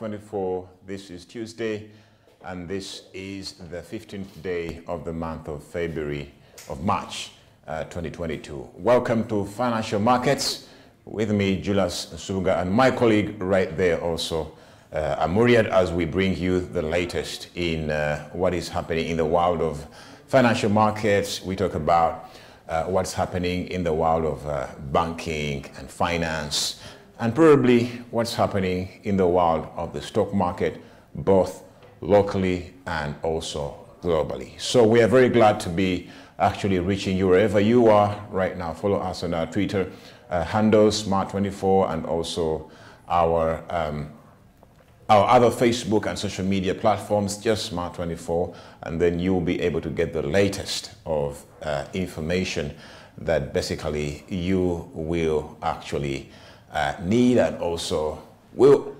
24. This is Tuesday, and this is the 15th day of the month of February of March uh, 2022. Welcome to Financial Markets. With me, Julius Suga, and my colleague right there also, uh, Amuriat, as we bring you the latest in uh, what is happening in the world of financial markets. We talk about uh, what's happening in the world of uh, banking and finance and probably what's happening in the world of the stock market, both locally and also globally. So we are very glad to be actually reaching you wherever you are right now. Follow us on our Twitter uh, handles, Smart24, and also our um, our other Facebook and social media platforms, just Smart24, and then you'll be able to get the latest of uh, information that basically you will actually uh, need and also will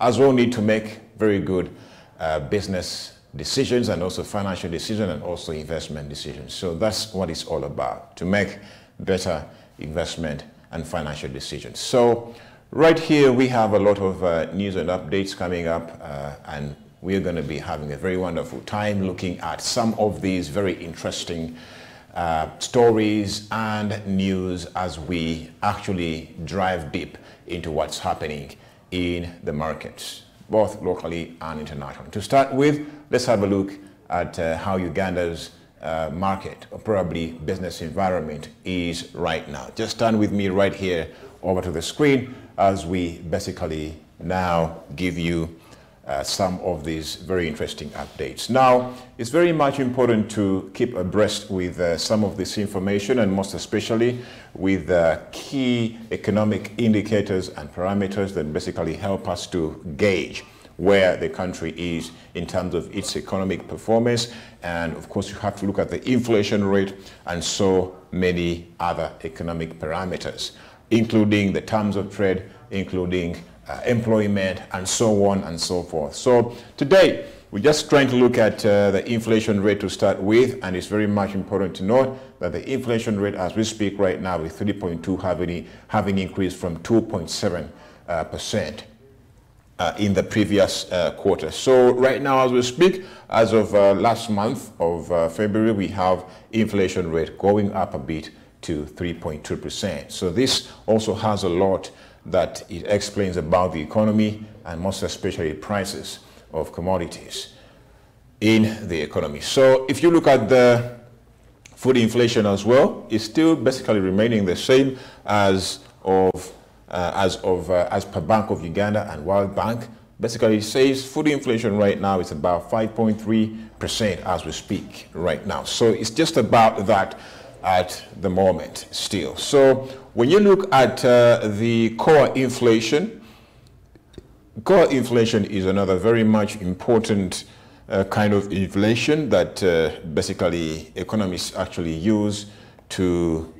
as well need to make very good uh, business decisions and also financial decisions and also investment decisions. So that's what it's all about, to make better investment and financial decisions. So right here we have a lot of uh, news and updates coming up uh, and we're going to be having a very wonderful time looking at some of these very interesting uh, stories and news as we actually drive deep into what's happening in the markets, both locally and internationally. To start with, let's have a look at uh, how Uganda's uh, market or probably business environment is right now. Just turn with me right here over to the screen as we basically now give you uh, some of these very interesting updates. Now, it's very much important to keep abreast with uh, some of this information and most especially with uh, key economic indicators and parameters that basically help us to gauge where the country is in terms of its economic performance. And of course, you have to look at the inflation rate and so many other economic parameters, including the terms of trade, including uh, employment, and so on and so forth. So today, we're just trying to look at uh, the inflation rate to start with, and it's very much important to note that the inflation rate as we speak right now is 3.2 having, having increased from 2.7 uh, percent. Uh, in the previous uh, quarter. So right now as we speak, as of uh, last month of uh, February, we have inflation rate going up a bit to 3.2%. So this also has a lot that it explains about the economy and most especially prices of commodities in the economy. So if you look at the food inflation as well, it's still basically remaining the same as of uh, as of uh, as per Bank of Uganda and World Bank. Basically, it says food inflation right now is about 5.3% as we speak right now. So it's just about that at the moment still. So when you look at uh, the core inflation, core inflation is another very much important uh, kind of inflation that uh, basically economists actually use to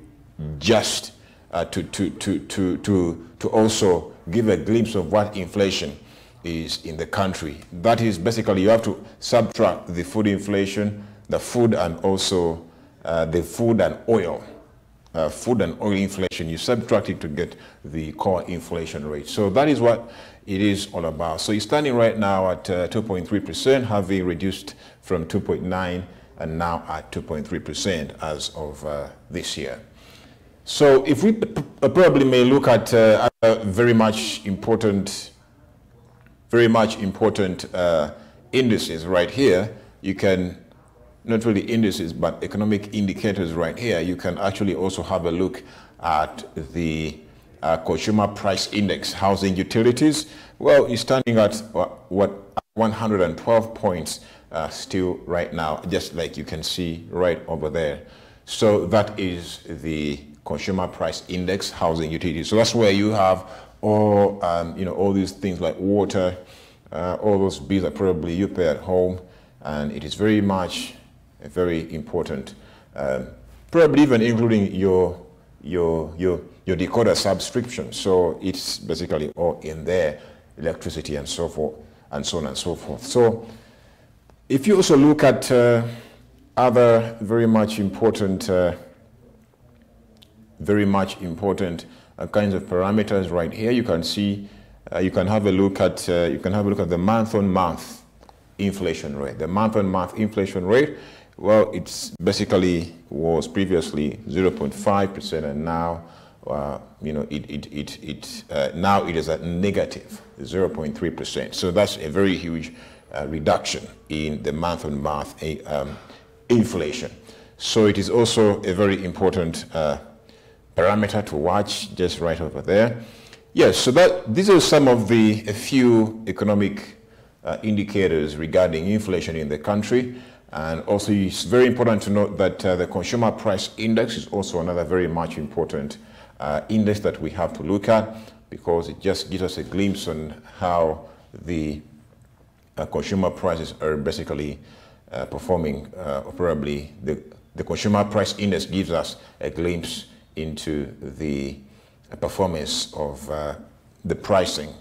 just uh, to, to, to, to, to, to also give a glimpse of what inflation is in the country. That is basically you have to subtract the food inflation, the food and also uh, the food and oil uh, food and oil inflation, you subtract it to get the core inflation rate. So that is what it is all about. So it's standing right now at 2.3%, uh, having reduced from 2.9 and now at 2.3% as of uh, this year. So if we probably may look at uh, very much important, very much important uh, indices right here, you can not really indices, but economic indicators right here, you can actually also have a look at the uh, consumer price index, housing utilities. Well, it's standing at uh, what 112 points uh, still right now, just like you can see right over there. So that is the consumer price index, housing utilities. So that's where you have all, um, you know, all these things like water, uh, all those bills that probably you pay at home, and it is very much very important, um, probably even including your, your, your, your decoder subscription. So it's basically all in there, electricity and so forth, and so on and so forth. So if you also look at uh, other very much important, uh, very much important uh, kinds of parameters right here, you can see uh, you can have a look at uh, you can have a look at the month-on-month inflation rate. The month-on-month inflation rate, well, it's basically was previously 0.5 percent, and now uh, you know it it it, it uh, now it is at negative 0.3 percent. So that's a very huge uh, reduction in the month-on-month um, inflation. So it is also a very important uh, parameter to watch just right over there. Yes, so that these are some of the a few economic uh, indicators regarding inflation in the country. And also it's very important to note that uh, the consumer price index is also another very much important uh, index that we have to look at because it just gives us a glimpse on how the uh, consumer prices are basically uh, performing uh, probably the, the consumer price index gives us a glimpse into the performance of uh, the pricing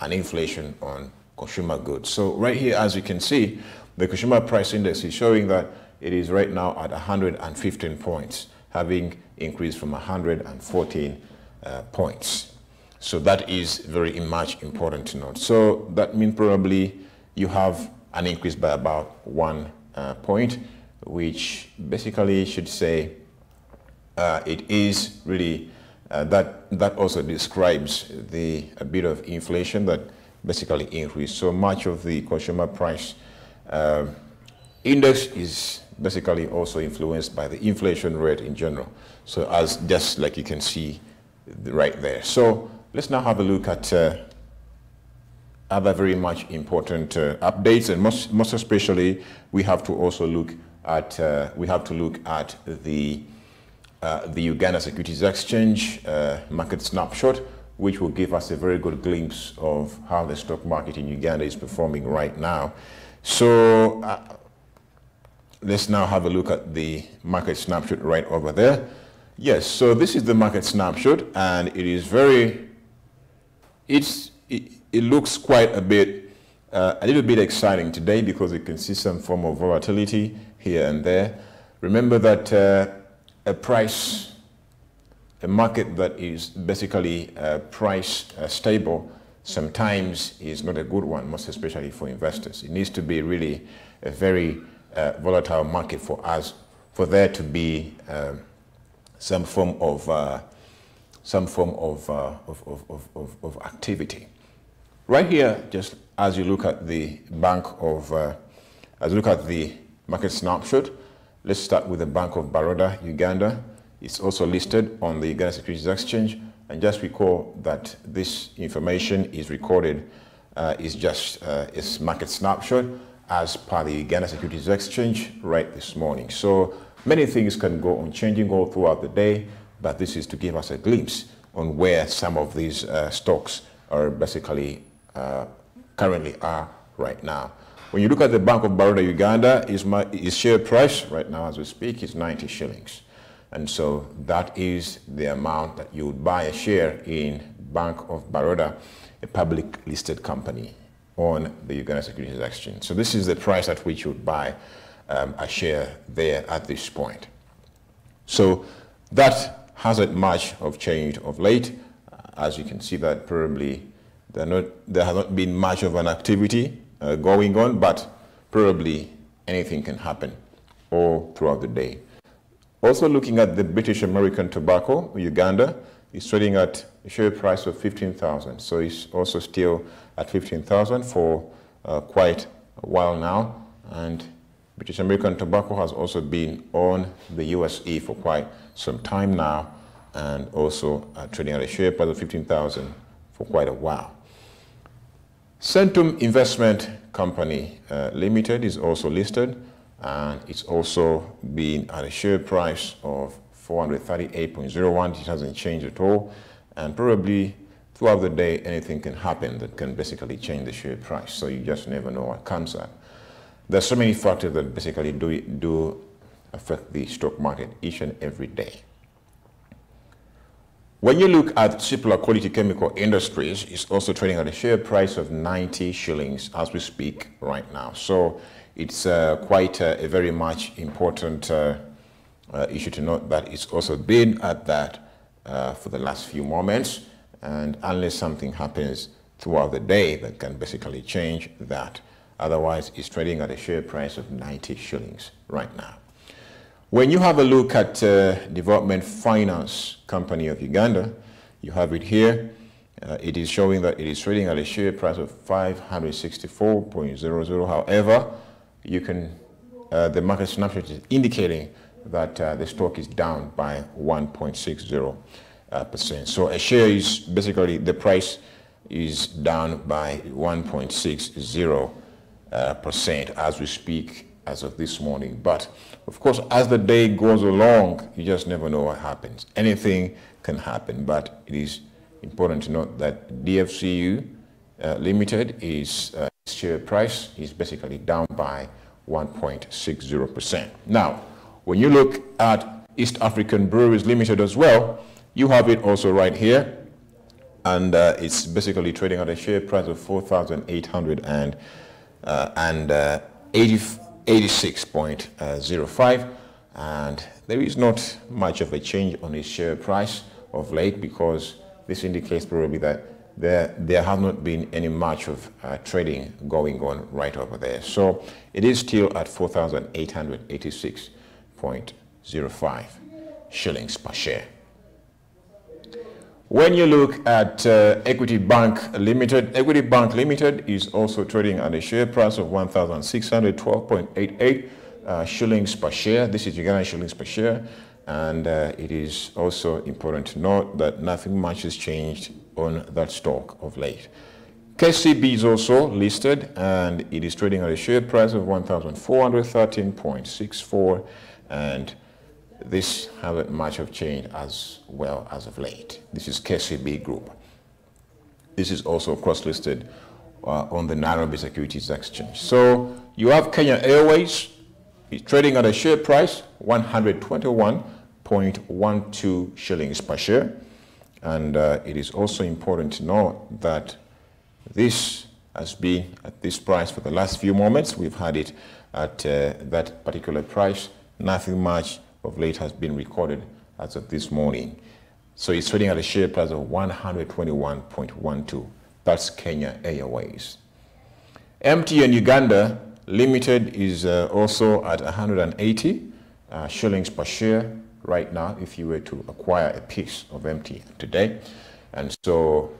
and inflation on consumer goods. So right here, as you can see, the consumer price index is showing that it is right now at 115 points, having increased from 114 uh, points. So that is very much important to note. So that means probably you have an increase by about one uh, point, which basically should say uh, it is really uh, that that also describes the a bit of inflation that basically increased. So much of the consumer price uh, index is basically also influenced by the inflation rate in general. So as just like you can see right there. So let's now have a look at uh, other very much important uh, updates, and most most especially we have to also look at uh, we have to look at the uh, the Uganda Securities Exchange uh, market snapshot, which will give us a very good glimpse of how the stock market in Uganda is performing right now. So uh, let's now have a look at the market snapshot right over there. Yes, so this is the market snapshot, and it is very, it's, it, it looks quite a bit, uh, a little bit exciting today because you can see some form of volatility here and there. Remember that uh, a price, a market that is basically uh, price uh, stable sometimes is not a good one, most especially for investors. It needs to be really a very uh, volatile market for us, for there to be um, some form of uh, some form of, uh, of, of, of, of, activity. Right here, just as you look at the Bank of, uh, as you look at the market snapshot, Let's start with the Bank of Baroda, Uganda. It's also listed on the Uganda Securities Exchange. And just recall that this information is recorded, uh, is just uh, its market snapshot as per the Uganda Securities Exchange right this morning. So many things can go on changing all throughout the day, but this is to give us a glimpse on where some of these uh, stocks are basically uh, currently are right now. When you look at the Bank of Baroda Uganda, its, its share price right now as we speak is 90 shillings. And so that is the amount that you would buy a share in Bank of Baroda, a public listed company on the Uganda Securities Exchange. So this is the price at which you would buy um, a share there at this point. So that hasn't much of changed of late. As you can see that probably there, not, there has not been much of an activity uh, going on, but probably anything can happen all throughout the day. Also looking at the British American tobacco, Uganda, is trading at a share price of 15,000. So it's also still at 15,000 for uh, quite a while now. And British American tobacco has also been on the USE for quite some time now and also uh, trading at a share price of 15,000 for quite a while. Centum Investment Company uh, Limited is also listed and it's also been at a share price of 438.01. It hasn't changed at all. And probably throughout the day, anything can happen that can basically change the share price. So you just never know what comes up. There's so many factors that basically do, do affect the stock market each and every day. When you look at Cipla Quality Chemical Industries, it's also trading at a share price of 90 shillings as we speak right now. So it's uh, quite a, very much important uh, uh, issue to note that it's also been at that for the last few moments. And unless something happens throughout the day that can basically change that. Otherwise, it's trading at a share price of 90 shillings right now. When you have a look at uh, Development Finance Company of Uganda, you have it here. Uh, it is showing that it is trading at a share price of 564.00. However, you can, uh, the market snapshot is indicating that uh, the stock is down by 1.60 uh, percent. So a share is basically the price is down by 1.60 uh, percent as we speak as of this morning. But of course, as the day goes along, you just never know what happens. Anything can happen, but it is important to note that DFCU uh, Limited is uh, share price is basically down by 1.60%. Now, when you look at East African Breweries Limited as well, you have it also right here. And uh, it's basically trading at a share price of 4,800 and, uh, uh, 86.05. And there is not much of a change on its share price of late because this indicates probably that there, there have not been any much of uh, trading going on right over there. So it is still at 4,886.05 shillings per share. When you look at uh, Equity Bank Limited, Equity Bank Limited is also trading at a share price of 1,612.88 uh, shillings per share. This is Ugandan shillings per share. And uh, it is also important to note that nothing much has changed on that stock of late. KCB is also listed and it is trading at a share price of 1,413.64 and this hasn't much of change as well as of late. This is KCB Group. This is also cross-listed uh, on the Nairobi Securities Exchange. So you have Kenya Airways it's trading at a share price 121.12 shillings per share. And uh, it is also important to note that this has been at this price for the last few moments. We've had it at uh, that particular price. Nothing much of late has been recorded as of this morning. So it's trading at a share price of 121.12. That's Kenya Airways. MTN Uganda Limited is uh, also at 180 uh, shillings per share right now if you were to acquire a piece of MTN today. And so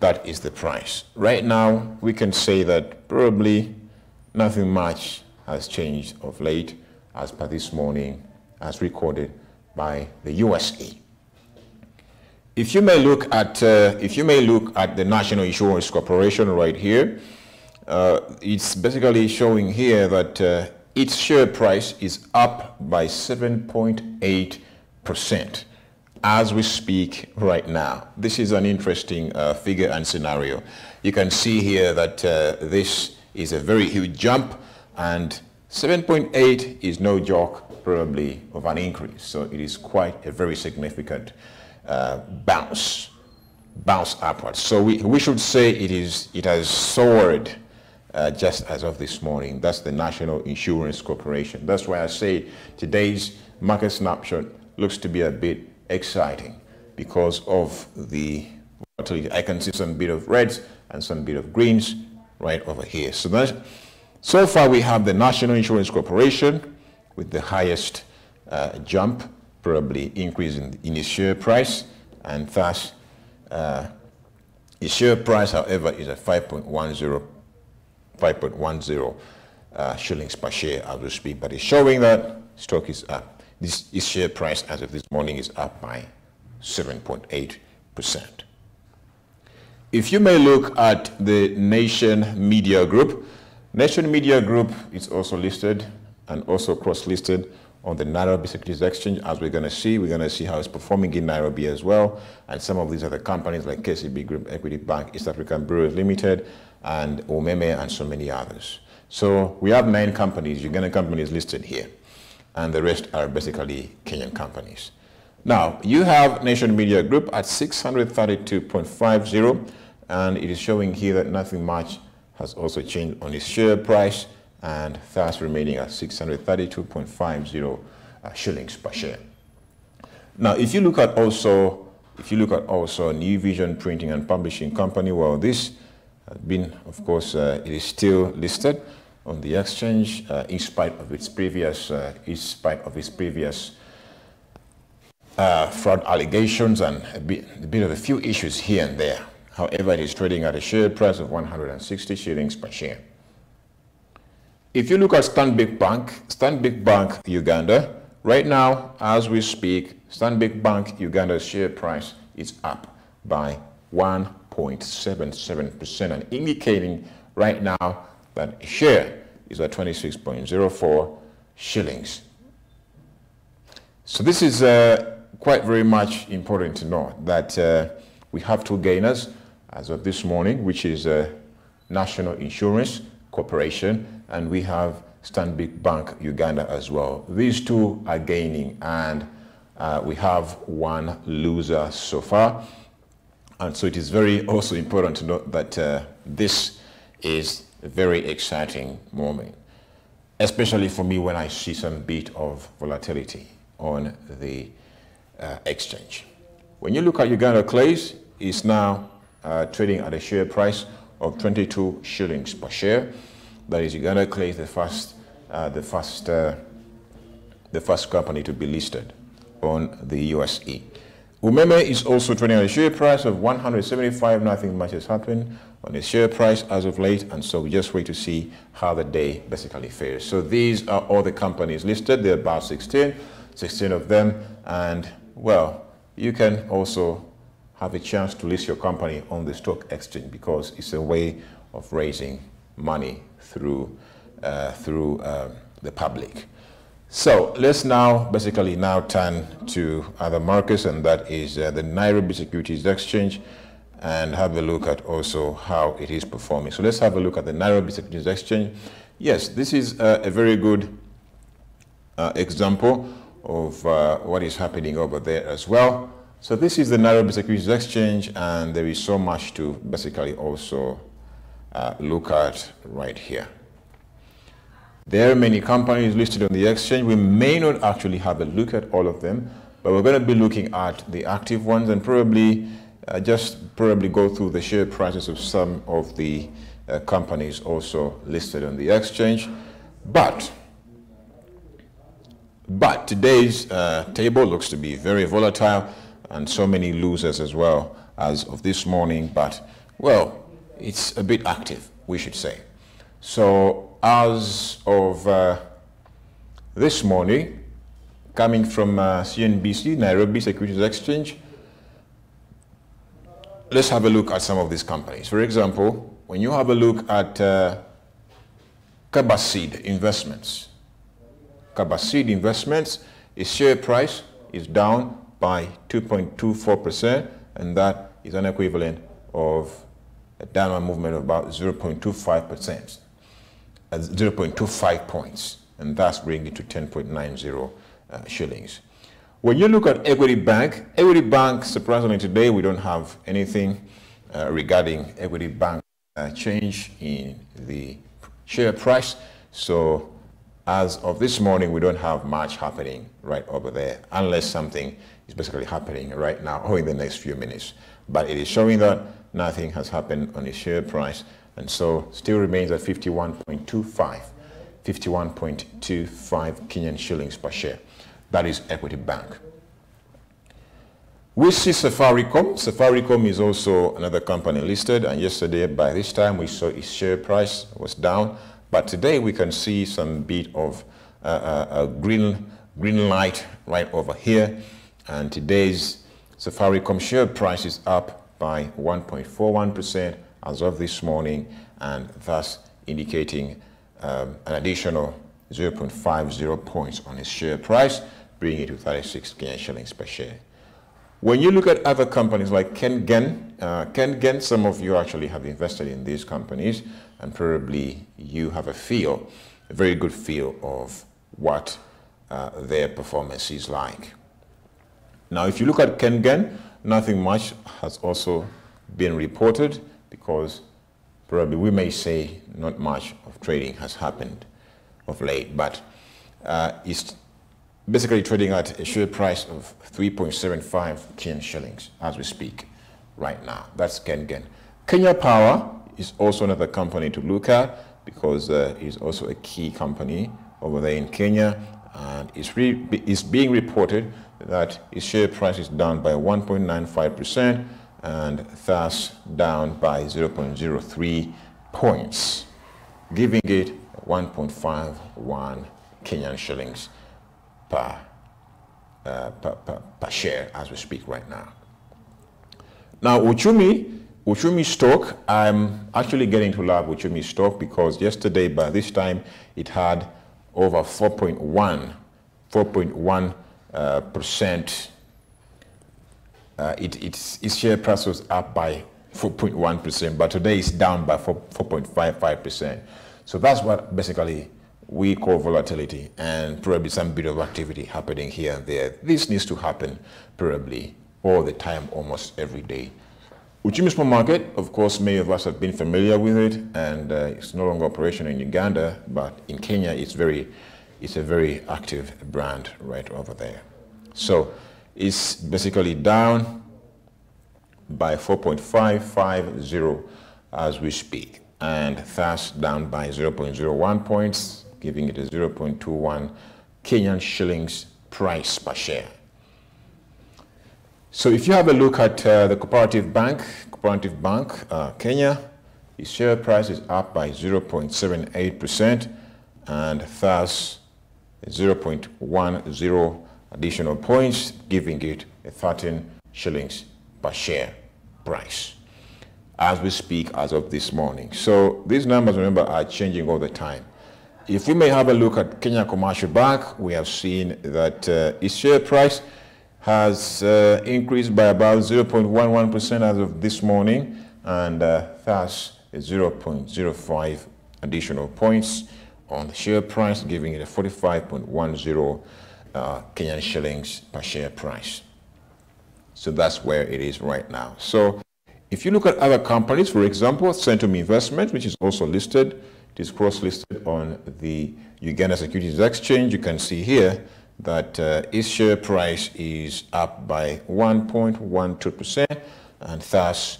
that is the price. Right now, we can say that probably nothing much has changed of late as per this morning as recorded by the USE. If you may look at, uh, if you may look at the National Insurance Corporation right here, uh, it's basically showing here that uh, its share price is up by 7.8% as we speak right now. This is an interesting uh, figure and scenario. You can see here that uh, this is a very huge jump and 7.8 is no joke probably of an increase. So it is quite a very significant uh, bounce, bounce upwards. So we, we should say it, is, it has soared uh, just as of this morning. That's the National Insurance Corporation. That's why I say today's market snapshot looks to be a bit exciting because of the volatility. I can see some bit of reds and some bit of greens right over here. So that's, so far we have the National Insurance Corporation, with the highest uh, jump, probably increase in, in its share price, and thus uh, its share price, however, is at 5.10, 5.10 uh, shillings per share as we speak, but it's showing that stock is up. This, its share price as of this morning is up by 7.8%. If you may look at the Nation Media Group, Nation Media Group is also listed and also cross-listed on the Nairobi Securities Exchange, as we're going to see. We're going to see how it's performing in Nairobi as well. And some of these other companies like KCB Group, Equity Bank, East African Brewers Limited, and Umeme and so many others. So we have nine companies, Uganda companies listed here. And the rest are basically Kenyan companies. Now, you have Nation Media Group at 632.50, and it is showing here that nothing much has also changed on its share price and thus remaining at 632.50 uh, shillings per share. Now, if you look at also, if you look at also New Vision Printing and Publishing Company, well, this been, of course, uh, it is still listed on the exchange uh, in spite of its previous, uh, in spite of its previous fraud allegations and a bit, a bit of a few issues here and there. However, it is trading at a share price of 160 shillings per share. If you look at Stanbic Bank, Stanbic Bank Uganda, right now, as we speak, Stanbic Bank Uganda's share price is up by 1.77% and indicating right now that a share is at 26.04 shillings. So this is uh, quite very much important to know that uh, we have two gainers as of this morning, which is uh, National Insurance Corporation and we have Stanbic Bank Uganda as well. These two are gaining and uh, we have one loser so far. And so it is very also important to note that uh, this is a very exciting moment, especially for me when I see some bit of volatility on the uh, exchange. When you look at Uganda Clays, it's now uh, trading at a share price of 22 shillings per share. That is Uganda Clays, the first, uh, the first, uh, the first company to be listed on the USE. Umeme is also trading at a share price of 175. Nothing much has happened on the share price as of late, and so we just wait to see how the day basically fares. So these are all the companies listed. There are about 16, 16 of them, and well, you can also have a chance to list your company on the stock exchange because it's a way of raising money through, uh, through uh, the public. So let's now basically now turn to other markets, and that is uh, the Nairobi Securities Exchange, and have a look at also how it is performing. So let's have a look at the Nairobi Securities Exchange. Yes, this is uh, a very good uh, example of uh, what is happening over there as well. So this is the Nairobi Securities Exchange, and there is so much to basically also uh, look at right here. There are many companies listed on the exchange. We may not actually have a look at all of them, but we're going to be looking at the active ones and probably uh, just probably go through the share prices of some of the uh, companies also listed on the exchange. But but today's uh, table looks to be very volatile and so many losers as well as of this morning. But well, it's a bit active, we should say. So as of uh, this morning, coming from uh, CNBC, Nairobi Securities Exchange, let's have a look at some of these companies. For example, when you have a look at uh, Kabaseed Investments, Kabaseed Investments, its share price is down by 2.24%, and that is an equivalent of a downward movement of about 0.25%, uh, 0.25 points, and thus bringing it to 10.90 uh, shillings. When you look at Equity Bank, Equity Bank, surprisingly today, we don't have anything uh, regarding Equity Bank uh, change in the share price. So as of this morning, we don't have much happening right over there, unless something is basically happening right now or in the next few minutes. But it is showing that nothing has happened on the share price and so still remains at 51.25 51.25 Kenyan shillings per share. That is Equity Bank. We see Safaricom. Safaricom is also another company listed, and yesterday by this time we saw its share price was down, but today we can see some bit of uh, uh, a green, green light right over here, and today's Safaricom share price is up by 1.41% as of this morning and thus indicating um, an additional 0.50 points on its share price, bringing it to 36 Kenyan shillings per share. When you look at other companies like KenGen, uh, KenGen, some of you actually have invested in these companies and probably you have a feel, a very good feel of what uh, their performance is like. Now, if you look at KenGen, Nothing much has also been reported because probably we may say not much of trading has happened of late, but uh, it's basically trading at a share price of 3.75 Kenyan shillings as we speak right now. That's KenGen. Kenya Power is also another company to look at because uh, it's also a key company over there in Kenya. And it's, it's being reported that its share price is down by 1.95% and thus down by 0.03 points, giving it 1.51 Kenyan shillings per, uh, per, per, per share as we speak right now. Now, Uchumi, Uchumi stock, I'm actually getting to love Uchumi stock because yesterday by this time it had over 4.1, 4.1 uh, percent. Uh, it, its, its share price was up by 4.1 percent, but today it's down by 4.55 percent. So that's what basically we call volatility and probably some bit of activity happening here and there. This needs to happen probably all the time, almost every day. Uchumi Supermarket, of course, many of us have been familiar with it, and uh, it's no longer operational in Uganda, but in Kenya, it's very, it's a very active brand right over there. So it's basically down by 4.550 as we speak, and thus down by 0.01 points, giving it a 0.21 Kenyan shillings price per share. So if you have a look at uh, the Cooperative Bank, Cooperative Bank uh, Kenya, its share price is up by 0.78% and thus 0.10 additional points, giving it a 13 shillings per share price as we speak as of this morning. So these numbers, remember, are changing all the time. If we may have a look at Kenya Commercial Bank, we have seen that uh, its share price has uh, increased by about 0.11% as of this morning and uh, thus 0.05 additional points on the share price, giving it a 45.10 uh, Kenyan shillings per share price. So that's where it is right now. So if you look at other companies, for example, Centum Investment, which is also listed, it is cross-listed on the Uganda Securities Exchange. You can see here that uh, its share price is up by 1.12% and thus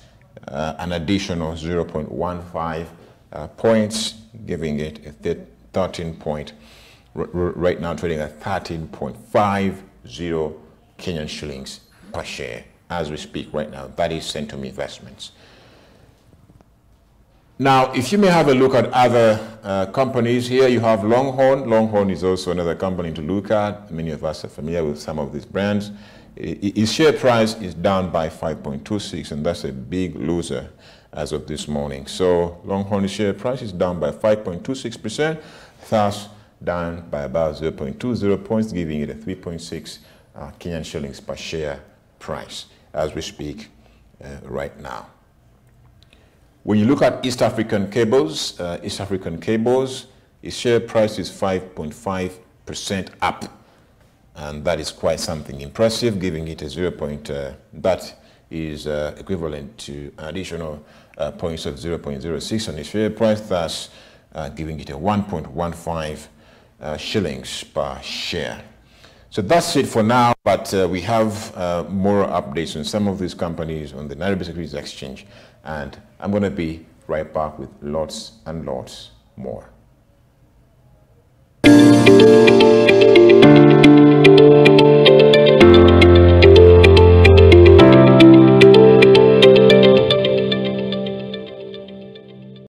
uh, an additional 0.15 uh, points, giving it a 13 point, right now trading at 13.50 Kenyan shillings per share as we speak right now. That is Centum Investments. Now, if you may have a look at other uh, companies here, you have Longhorn. Longhorn is also another company to look at. Many of us are familiar with some of these brands. Its share price is down by 5.26, and that's a big loser as of this morning. So Longhorn's share price is down by 5.26%, thus down by about 0.20 points, giving it a 3.6 uh, Kenyan shillings per share price as we speak uh, right now. When you look at East African cables, uh, East African cables, its share price is 5.5% up. And that is quite something impressive, giving it a 0. Point, uh, that is uh, equivalent to additional uh, points of 0.06 on its share price, thus giving it a 1.15 uh, shillings per share. So that's it for now, but we have more updates on some of these companies on the Nairobi Securities Exchange and I'm going to be right back with lots and lots more.